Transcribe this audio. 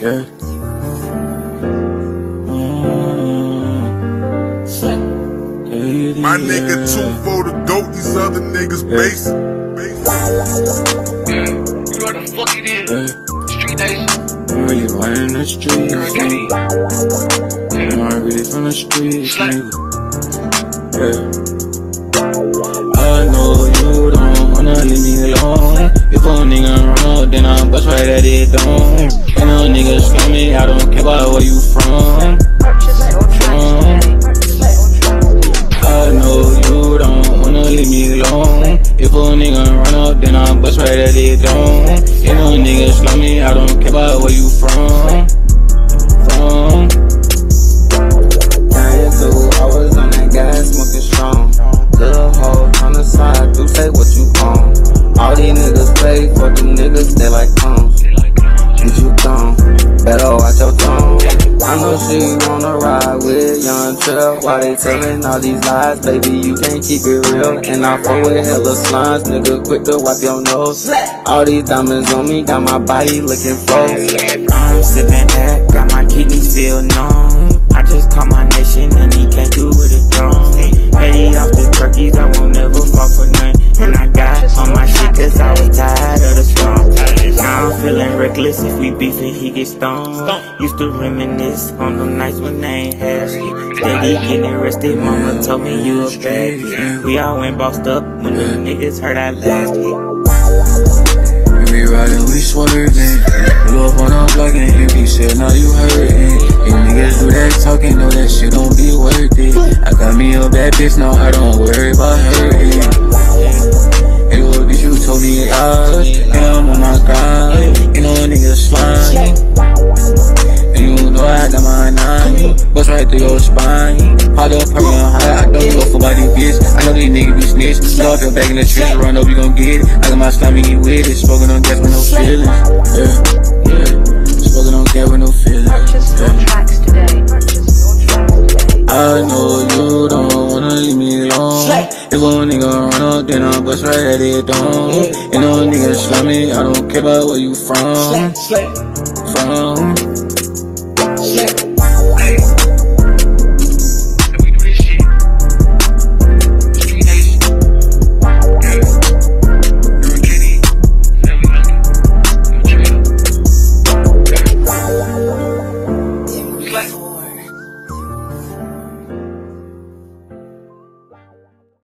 Yeah. My nigga two for the goat, these other niggas base. You know the fuck it is. Yeah. Street nation. I'm really running the streets, Girl, get nigga. it. I'm really from the streets, nigga. Yeah. I know you don't wanna leave me alone. If a nigga run up, then I bust right at it, don't. Ain't no niggas from me, I don't care about where you from. From. I know you don't wanna leave me alone. If a nigga run up, then I bust right at it, don't. No niggas love me, I don't care about where you from. From. With Young Trell While they telling all these lies, baby, you can't keep it real And I fuck with hella slimes, nigga, quick to wipe your nose. All these diamonds on me, got my body looking froze. I'm sipping that, got my kidneys feel numb. I just call my nation and he can't do reckless, if we beefing he get stoned Used to reminisce on the nights when they ain't had shit Steady getting arrested, mama told me you a bad bitch We all went bossed up when the niggas heard I last hit We riding, we swerving. Blew up on our block and him, he said, now you hurting. You niggas do that talking, know that shit don't be worth it. I got me a bad bitch, now I don't worry about hurting. Bust right through your spine. Hard up, purple and high, I don't give a fuck about these bitch. I know these niggas be snitch. Know if you're back in the trench, run up, you gon' get it. I got my slimy, he with it. Spoken on gas with no feelings. Yeah, yeah. Spoken on gas with no feelings. Yeah. tracks today. Purchase your tracks today. I know you don't wanna leave me alone. If a nigga run up, then I bust right at it, don't. Ain't no nigga slimy, I don't care about where you from. From. like